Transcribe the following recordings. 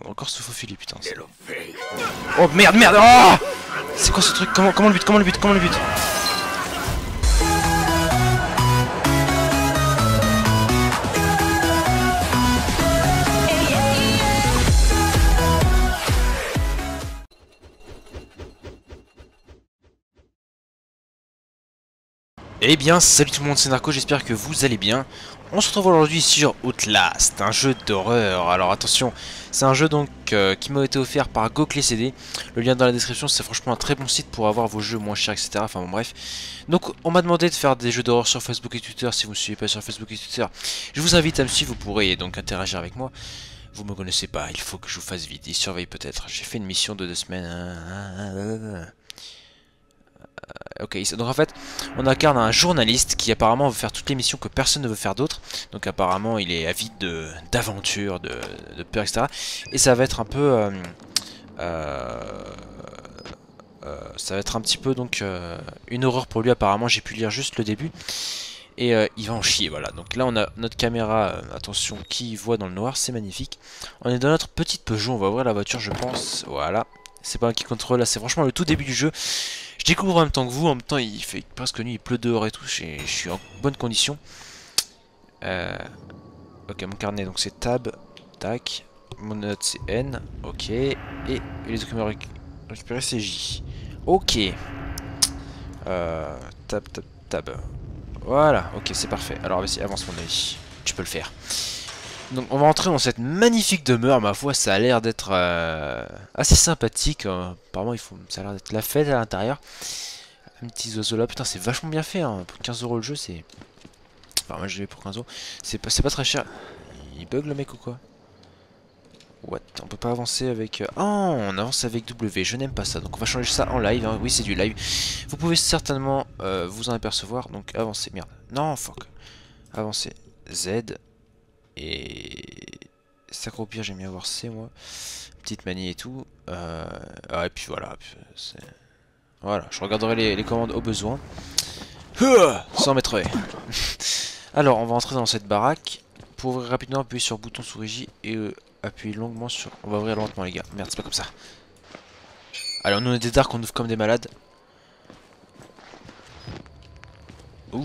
On va encore se faufiler, putain. Oh merde, merde oh C'est quoi ce truc? Comment, comment le but Comment le but Comment le but? Eh bien, salut tout le monde, c'est Narco, j'espère que vous allez bien. On se retrouve aujourd'hui sur Outlast, un jeu d'horreur. Alors attention, c'est un jeu donc euh, qui m'a été offert par GoClay CD. Le lien dans la description, c'est franchement un très bon site pour avoir vos jeux moins chers, etc. Enfin bon, bref. Donc on m'a demandé de faire des jeux d'horreur sur Facebook et Twitter. Si vous ne me suivez pas sur Facebook et Twitter, je vous invite à me suivre, vous pourrez donc interagir avec moi. Vous me connaissez pas, il faut que je vous fasse vite. Il surveille peut-être. J'ai fait une mission de deux semaines. Ok, donc en fait, on incarne un journaliste qui apparemment veut faire toutes les missions que personne ne veut faire d'autres. Donc apparemment, il est avide d'aventure, de, de, peur, etc. Et ça va être un peu... Euh, euh, euh, ça va être un petit peu donc une horreur pour lui apparemment. J'ai pu lire juste le début. Et il va en chier, voilà. Donc là, on a notre caméra, attention, qui voit dans le noir, c'est magnifique. On est dans notre petite Peugeot, on va ouvrir la voiture, je pense. Voilà. C'est pas un qui contrôle, là, c'est franchement le tout début du jeu. Je découvre en même temps que vous, en même temps il fait presque nuit, il pleut dehors et tout, je suis en bonne condition. Euh, ok, mon carnet, donc c'est tab, tac, mon note c'est N, ok, et les documents récupérés c'est J. Ok. Euh, tab, tab, tab. Voilà, ok, c'est parfait. Alors vas-y, avance mon avis. Tu peux le faire. Donc on va entrer dans cette magnifique demeure, ma foi ça a l'air d'être euh, assez sympathique, hein. apparemment il faut, ça a l'air d'être la fête à l'intérieur. Un petit oiseau là, putain c'est vachement bien fait, hein. pour 15 euros le jeu c'est... Enfin moi je l'ai pour 15 euros, c'est pas, pas très cher. Il bug le mec ou quoi? What? On peut pas avancer avec... Oh on avance avec W, je n'aime pas ça, donc on va changer ça en live, hein. oui c'est du live. Vous pouvez certainement euh, vous en apercevoir, donc avancez, merde, non fuck. Avancez, Z, et s'accroupir, j'aime bien voir C moi. Petite manie et tout. Euh, et puis voilà. Voilà, je regarderai les, commandes au besoin. Sans mettre Alors, on va entrer dans cette baraque. Pour ouvrir rapidement, appuyer sur bouton souris J et euh, appuyer longuement sur... On va ouvrir lentement les gars. Merde, c'est pas comme ça. Alors, nous on est des darks, on ouvre comme des malades. Ouh,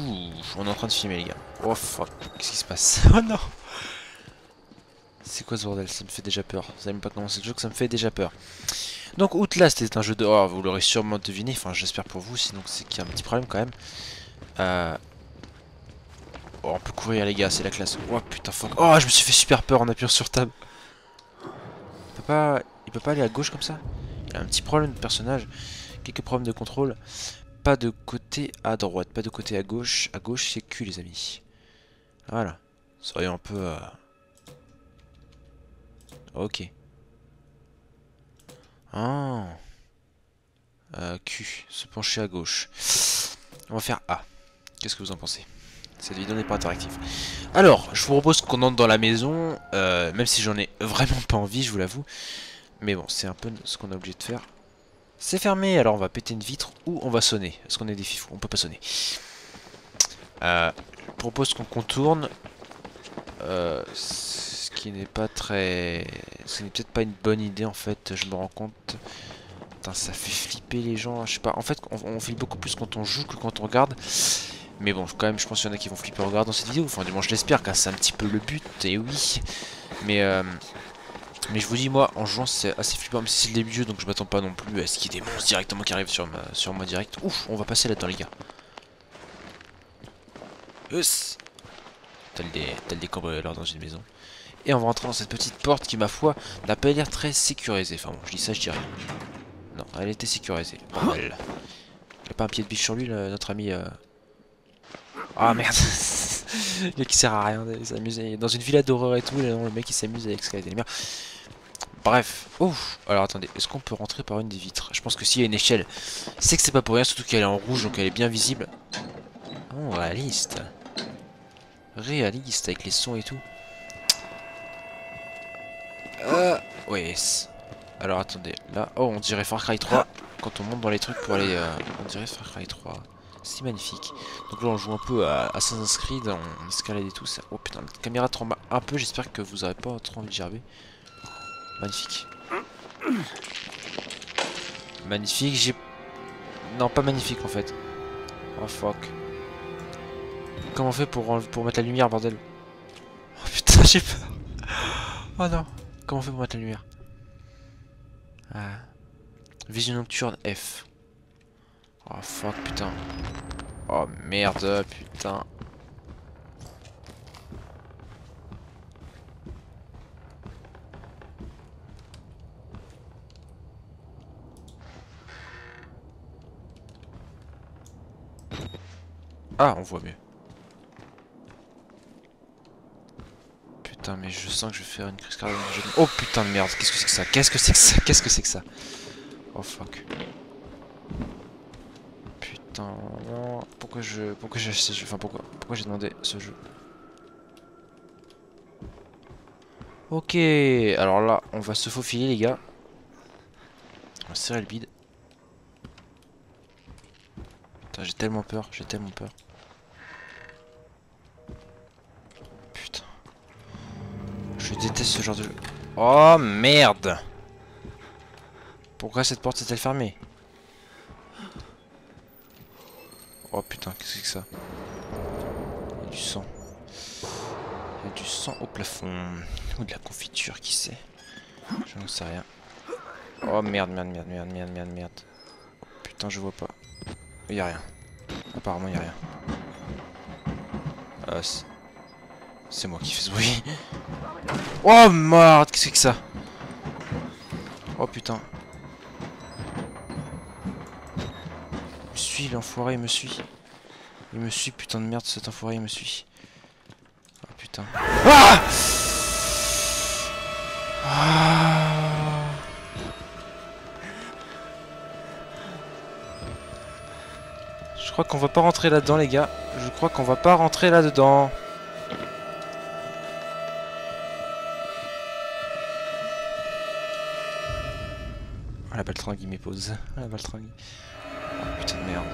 on est en train de filmer les gars. Oh fuck, qu'est-ce qui se passe? Oh non c'est quoi ce bordel Ça me fait déjà peur. Vous savez même pas commencé le jeu que ça me fait déjà peur. Donc Outlast est un jeu de horreur, vous l'aurez sûrement deviné, enfin j'espère pour vous, sinon c'est qu'il y a un petit problème quand même. Euh... Oh, on peut courir les gars, c'est la classe. Oh putain fuck. Oh je me suis fait super peur en appuyant sur table. Il peut pas, il peut pas aller à gauche comme ça? Il a un petit problème de personnage, quelques problèmes de contrôle. Pas de côté à droite, pas de côté à gauche. À gauche c'est cul les amis. Voilà. Soyons un peu... Euh, Ok. Ah. Euh, Q, se pencher à gauche. On va faire A. Qu'est-ce que vous en pensez? Cette vidéo n'est pas interactive. Alors, je vous propose qu'on entre dans la maison, euh, même si j'en ai vraiment pas envie, je vous l'avoue. Mais bon, c'est un peu ce qu'on a obligé de faire. C'est fermé, alors on va péter une vitre ou on va sonner. Est-ce qu'on est des fifous On peut pas sonner. Euh, je propose qu'on contourne. Euh, qui n'est pas très... Ce n'est peut-être pas une bonne idée en fait, je me rends compte. Putain, ça fait flipper les gens, je sais pas. En fait, on, on beaucoup plus quand on joue que quand on regarde. Mais bon, quand même, je pense qu'il y en a qui vont flipper en regardant cette vidéo. Enfin, du moins, je l'espère, car c'est un petit peu le but, et oui. Mais, euh, mais je vous dis, moi, en jouant, c'est assez flippant, même si c'est le début donc je m'attends pas non plus à ce qu'il y ait des monstres directement qui arrivent sur, ma, sur moi direct. Ouf, on va passer là-dedans, les gars. Us Tel des, des cambrioleurs dans une maison. Et on va rentrer dans cette petite porte qui, ma foi, n'a pas l'air très sécurisée. Enfin bon, je dis ça, je dis rien. Non, elle était sécurisée. Il n'y a pas un pied de biche sur lui, notre ami... Euh... Ah merde Le mec qui sert à rien d'aller s'amuser. Dans une villa d'horreur et tout, le mec il s'amuse avec ce des lumières. Bref. Ouf Alors attendez, est-ce qu'on peut rentrer par une des vitres? Je pense que s'il y a une échelle, c'est que c'est pas pour rien, surtout qu'elle est en rouge, donc elle est bien visible. Oh, réaliste. Réaliste, avec les sons et tout. Euh. Alors attendez, là, oh on dirait Far Cry 3 quand on monte dans les trucs pour aller, euh, on dirait Far Cry 3. C'est magnifique. Donc là on joue un peu à Assassin's Creed, on escalade et tout ça. Oh putain, la caméra tremble un peu, j'espère que vous aurez pas trop envie de gerber. magnifique. Magnifique, j'ai... Non, pas magnifique en fait. Oh fuck. Comment on fait pour, pour mettre la lumière, bordel? Oh putain, j'ai peur. Oh non. Comment on fait pour mettre la lumière ah. Vision nocturne F. Oh fuck, putain. Oh merde, putain. Ah, on voit mieux. Mais je sens que je vais faire une crise cardiaque. Oh putain de merde, qu'est-ce que c'est que ça? Qu'est-ce que c'est que ça? Qu'est-ce que c'est que ça? Oh fuck. Putain. Pourquoi je... Pourquoi j'ai acheté ce jeu? Enfin, pourquoi Pourquoi j'ai demandé ce jeu? Ok, alors là, on va se faufiler les gars. On va serrer le bide. Putain, j'ai tellement peur, j'ai tellement peur. Déteste ce genre de. Oh merde Pourquoi cette porte s'est-elle fermée? Oh putain, qu'est-ce que c'est que ça? Il y a du sang. Il y a du sang au plafond. Ou de la confiture, qui sait? Je n'en sais rien. Oh merde, merde, merde, merde, merde, merde, merde. Putain, je vois pas. Il y a rien. Apparemment, il y a rien. Ah, c'est moi qui fais ce bruit. Oh merde, qu'est-ce que c'est ça? Oh putain. Il me suit l'enfoiré, il me suit. Il me suit, putain de merde, cet enfoiré, il me suit. Oh putain. Ah, ah Je crois qu'on va pas rentrer là-dedans les gars. Je crois qu'on va pas rentrer là-dedans. La baltringue il m'épose. la baltringue. Oh, putain de merde.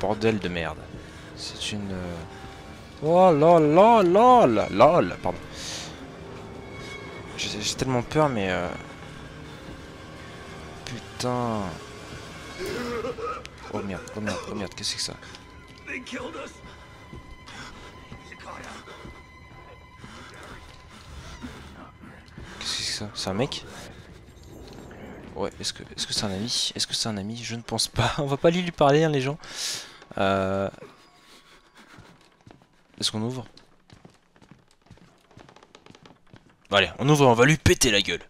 Bordel de merde. C'est une... Euh, oh lol lol lol lol Pardon. J'ai tellement peur mais... Euh... Putain... Oh merde, oh merde, oh merde, qu'est-ce que c'est que ça? C'est un mec Ouais, est-ce que est-ce que c'est un ami? Est-ce que c'est un ami? Je ne pense pas. On va pas lui parler, hein, les gens. Euh... Est-ce qu'on ouvre? Bon, Allez, on ouvre, on va lui péter la gueule.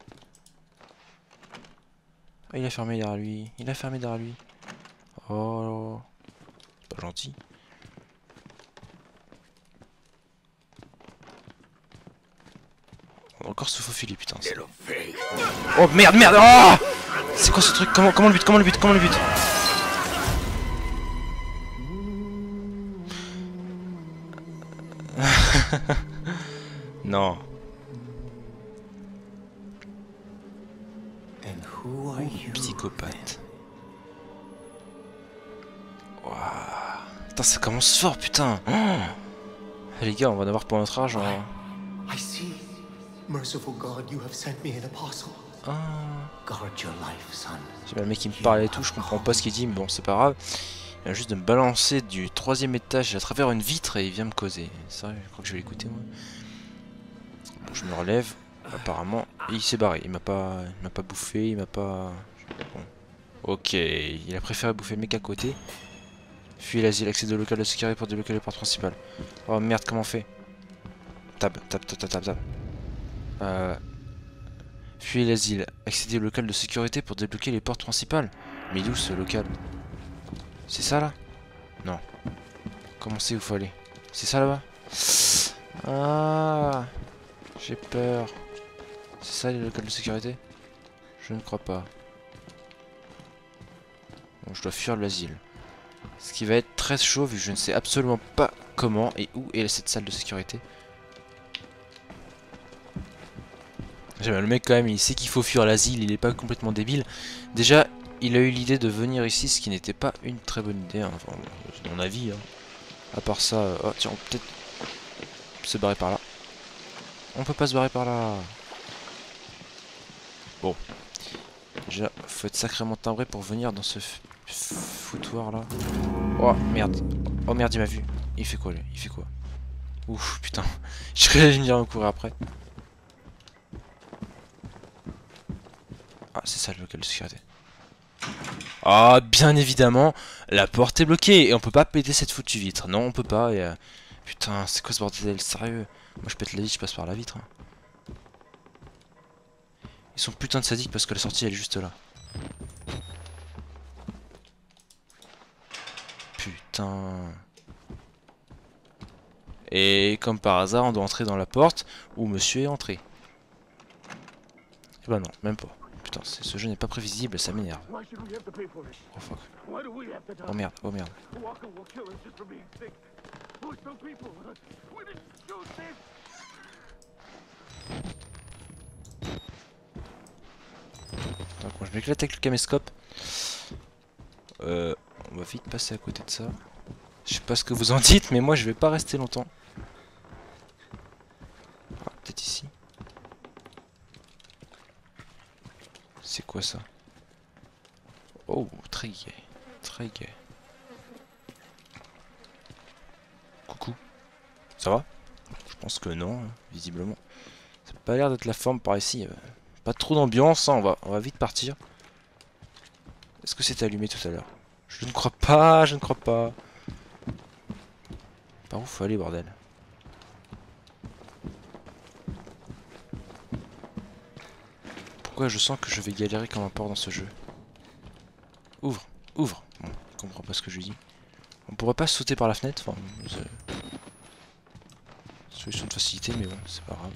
Ah, il a fermé derrière lui. Il a fermé derrière lui. Oh, c'est pas gentil. Encore se faufiler, putain. Oh merde, merde oh C'est quoi ce truc comment, comment le but Comment le but Comment le but Non. Psychopathe. Waouh. Putain, ça commence fort, putain. Oh les gars, on va en avoir pour notre âge. Hein. Merciful God, you have sent me an apostle. Ah. Guard your life, son. J'ai le mec qui me parle et tout, je comprends pas ce qu'il dit, mais bon, c'est pas grave. Il vient juste de me balancer du troisième étage à travers une vitre et il vient me causer. C'est vrai, je crois que je vais l'écouter moi. Bon, je me relève, apparemment, il s'est barré. Il m'a pas, il m'a pas bouffé, il m'a pas. Bon. Ok, il a préféré bouffer le mec à côté. Fuis l'asile, accès de local de sécurité pour débloquer les portes principales. Oh merde, comment on fait? Tab, tab, tab, tab, tab, tab. Euh, fuyez l'asile. Accédez au local de sécurité pour débloquer les portes principales. Mais ce local? C'est ça là? Non. Comment c'est où faut aller? C'est ça là-bas? Ah J'ai peur. C'est ça les locales de sécurité? Je ne crois pas. Bon, je dois fuir l'asile. Ce qui va être très chaud vu que je ne sais absolument pas comment et où est cette salle de sécurité. Le mec quand même, il sait qu'il faut fuir l'asile, il est pas complètement débile. Déjà, il a eu l'idée de venir ici, ce qui n'était pas une très bonne idée, hein. enfin, mon avis. Hein. À part ça, euh, oh, tiens, peut-être Se barrer par là. On peut pas se barrer par là. Bon. Déjà, faut être sacrément timbré pour venir dans ce foutoir là. Oh merde. Oh merde, il m'a vu. Il fait quoi lui? Il fait quoi? Ouf, putain. Je vais venir me courir après. Ah, c'est ça le local de sécurité. Ah, bien évidemment, la porte est bloquée et on peut pas péter cette foutue vitre. Non, on peut pas. Et, Putain, c'est quoi ce bordel Sérieux? Moi je pète la vitre, je passe par la vitre. Hein. Ils sont putain de sadiques parce que la sortie elle est juste là. Putain. Et comme par hasard, on doit entrer dans la porte où monsieur est entré. Bah non, même pas. Ce jeu n'est pas prévisible, ça m'énerve. Oh. Oh merde, oh merde. Je m'éclate avec le caméscope. Euh, on va vite passer à côté de ça. Je sais pas ce que vous en dites, mais moi je vais pas rester longtemps. Ah, peut-être ici. C'est quoi ça Oh, très gay. Très gay. Coucou. Ça va Je pense que non, hein, visiblement. Ça n'a pas l'air d'être la forme par ici. Euh, pas trop d'ambiance, hein, on, va, on va vite partir. Est-ce que c'était allumé tout à l'heure? Je ne crois pas, je ne crois pas. Par où faut aller, bordel Pourquoi je sens que je vais galérer comme un porc dans ce jeu Ouvre, ouvre Bon, je comprends pas ce que je dis. On pourrait pas sauter par la fenêtre enfin, Solution de facilité, mais bon, c'est pas grave.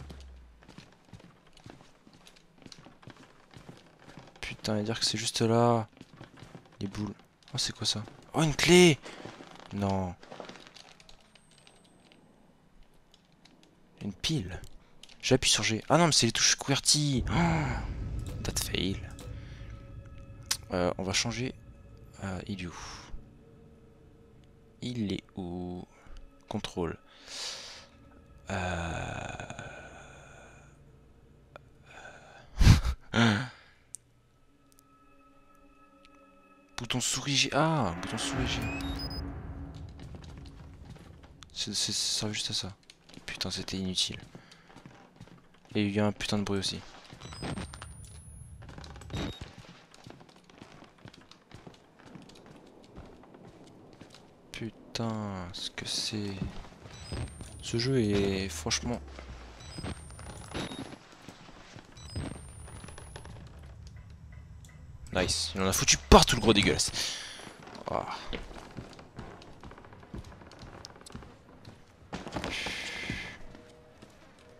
Putain, à dire que c'est juste là. Les boules. Oh, c'est quoi ça? Oh, une clé Non. Une pile. J'appuie sur G. Ah non, mais c'est les touches QWERTY. Oh, that fail. Euh, on va changer. Il est où Il est où? Contrôle. Euh... bouton souris G. Ah, bouton souris G. C'est servi juste à ça. Putain, c'était inutile. Et il y a un putain de bruit aussi. Putain, ce que c'est... Ce jeu est franchement... Nice, il en a foutu partout le gros dégueulasse. Oh.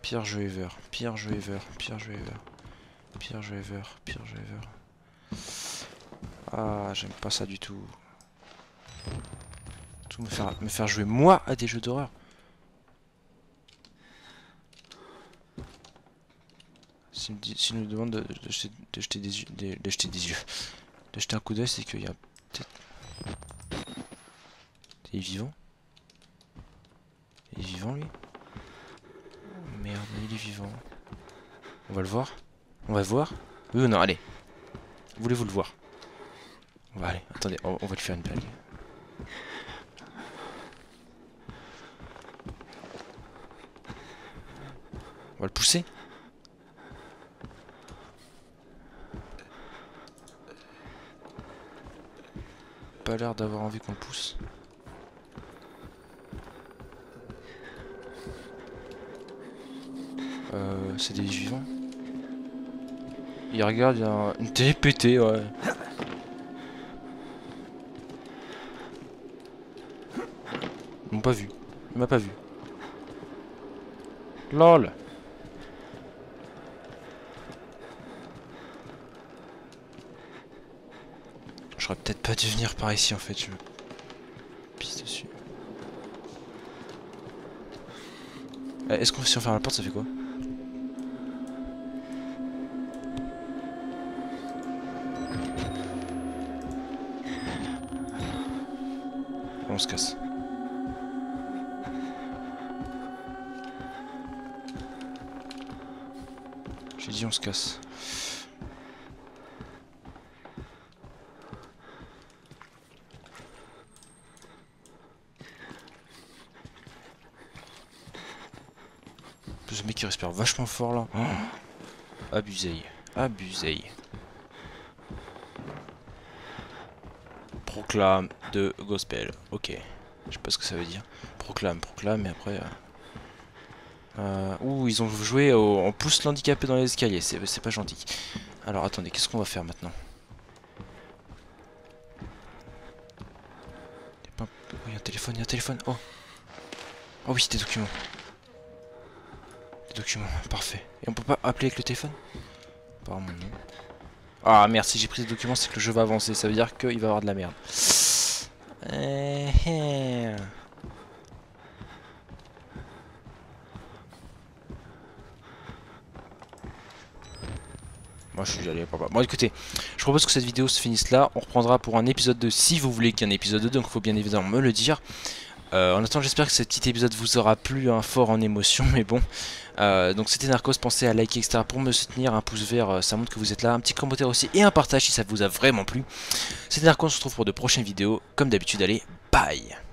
Pire jeu ever, pire jeu ever, pire jeu ever, pire jeu ever, pire jeu. Ah, j'aime pas ça du tout. Me faire, me faire jouer moi à des jeux d'horreur. S'il nous demande de, jeter, des jeter des yeux, de jeter un coup d'œil, c'est qu'il y a peut-être... Il est vivant Il est vivant lui Merde, il est vivant. On va le voir On va le voir Oui ou non Allez. Voulez-vous le voir? On va aller. Attendez, on, va lui faire une blague. On va le pousser Pas l'air d'avoir envie qu'on le pousse. Euh, c'est des vivants. Il regarde, il y a une pétée, ouais. Ils m'ont pas vu. Il m'a pas vu. LOL J'aurais peut-être pas dû venir par ici en fait, je pisse dessus. Eh, est-ce qu'on si on ferme la porte ça fait quoi? On se casse. J'ai dit on se casse. Qui respire vachement fort là. Oh. Abusé. Proclame de gospel. Ok. Je sais pas ce que ça veut dire. Proclame, proclame, mais après... Euh... Euh, ouh, ils ont joué au... On pousse l'handicapé dans les escaliers. C'est pas gentil. Alors attendez, qu'est-ce qu'on va faire maintenant? Il y a un téléphone, il y a un téléphone. Oh Oh oui, des documents. Des documents, parfait. Et on peut pas appeler avec le téléphone? Ah merde, si j'ai pris des documents, c'est que le jeu va avancer. Ça veut dire qu'il va y avoir de la merde. Eh, eh. Moi je suis allé. Bon écoutez, je propose que cette vidéo se finisse là. On reprendra pour un épisode 2 si vous voulez qu'il y ait un épisode 2, donc il faut bien évidemment me le dire. Euh, en attendant, j'espère que ce petit épisode vous aura plu, hein, fort en émotion, mais bon. Euh, donc c'était Narcos, pensez à liker, etc. pour me soutenir, un pouce vert, euh, ça montre que vous êtes là, un petit commentaire aussi et un partage si ça vous a vraiment plu. C'était Narcos, on se retrouve pour de prochaines vidéos. Comme d'habitude, allez, bye